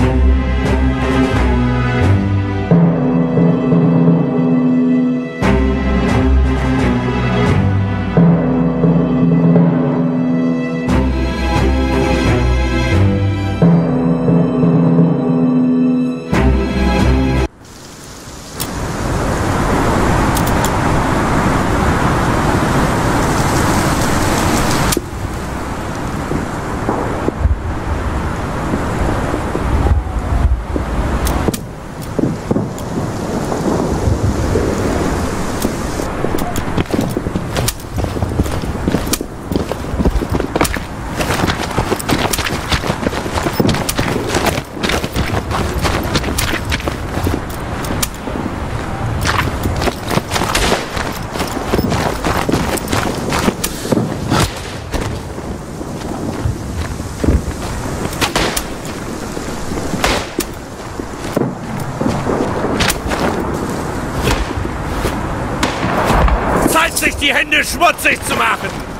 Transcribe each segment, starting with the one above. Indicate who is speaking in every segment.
Speaker 1: you. Sich die Hände schmutzig zu machen!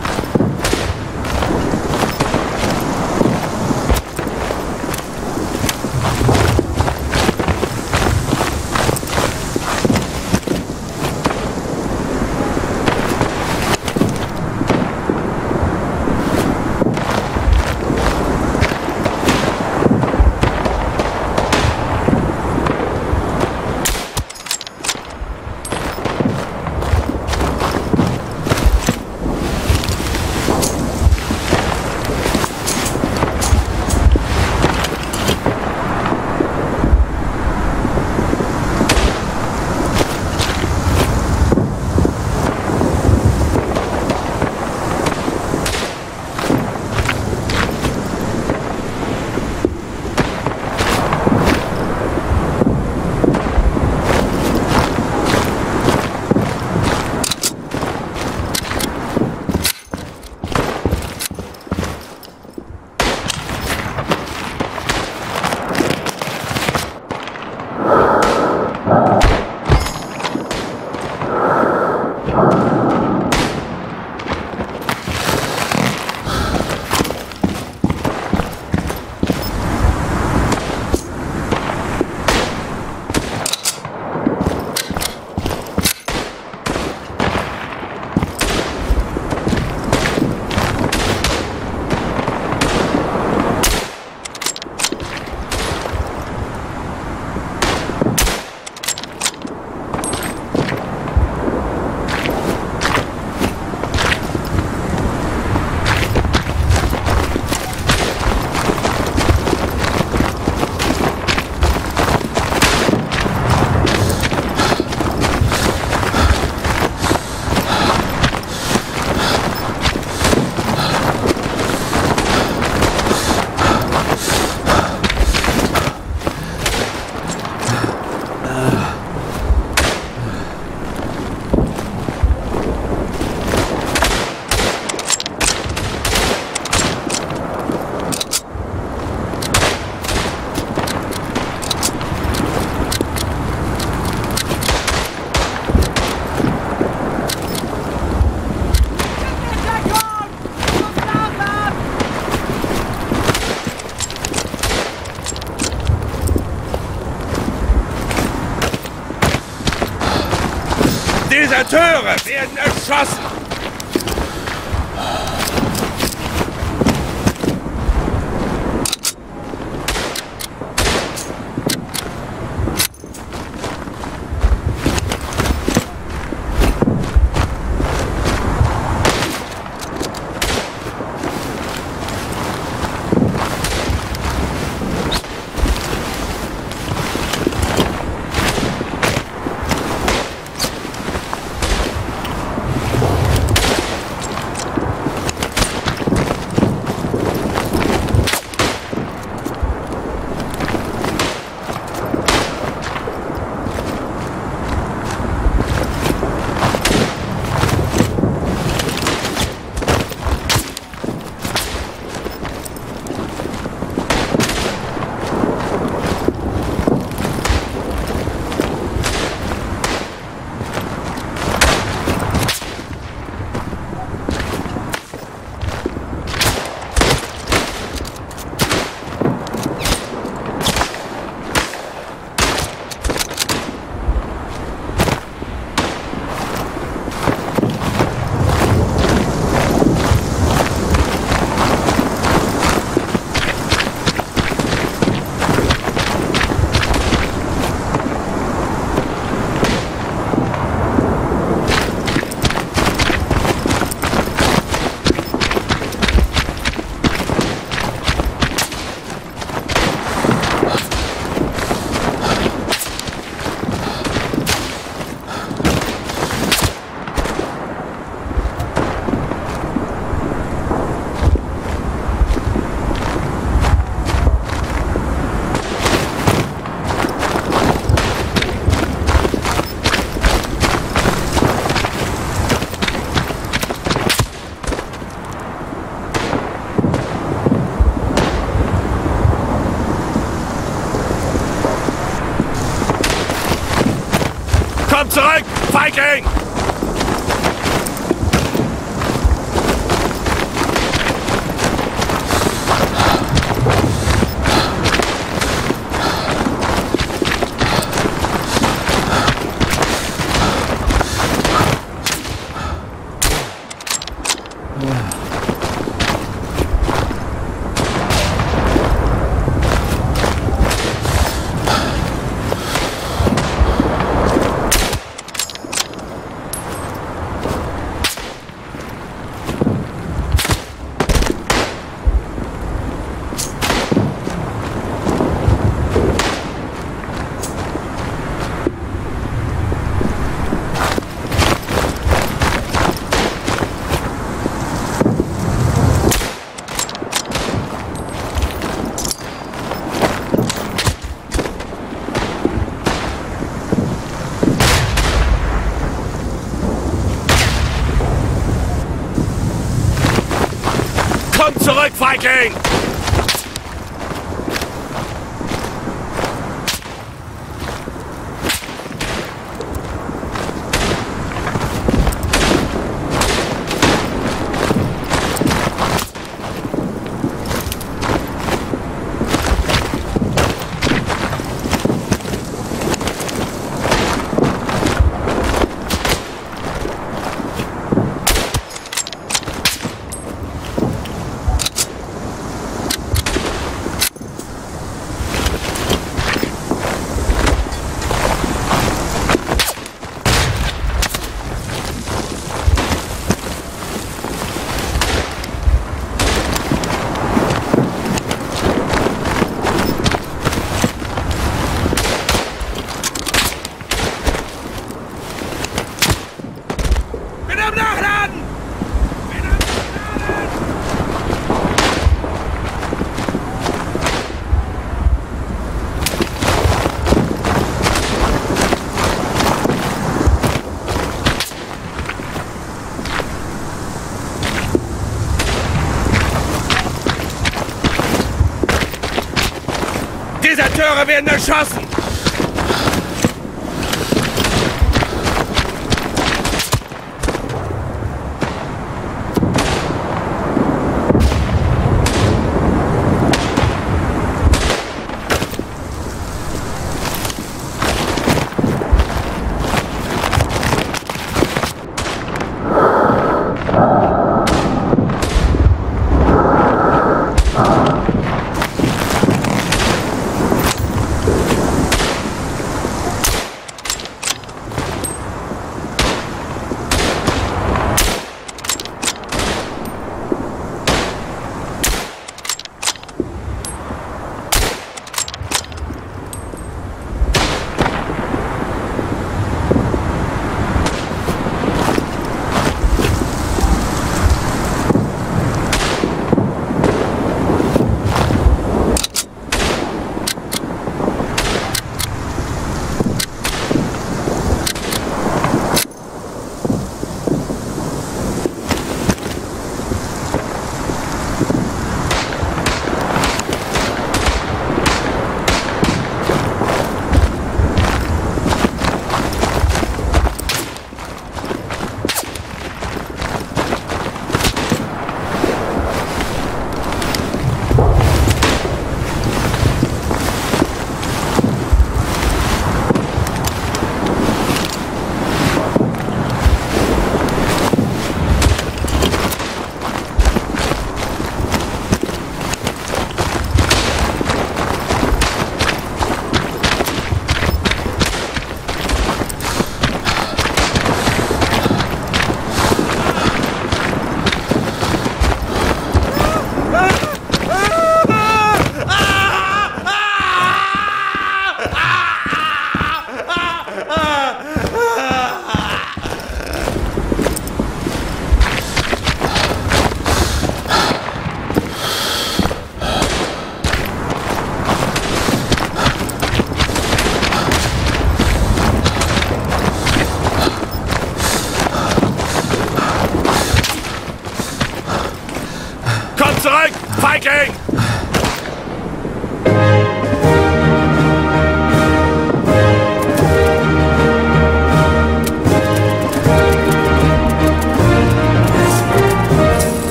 Speaker 1: Deserteure werden erschossen! Zurück, Feigling! Komm zurück, Feigling! Deserteure werden erschossen! Viking!